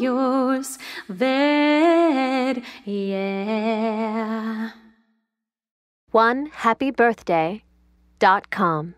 yours, Ved, yeah. One happy birthday dot com.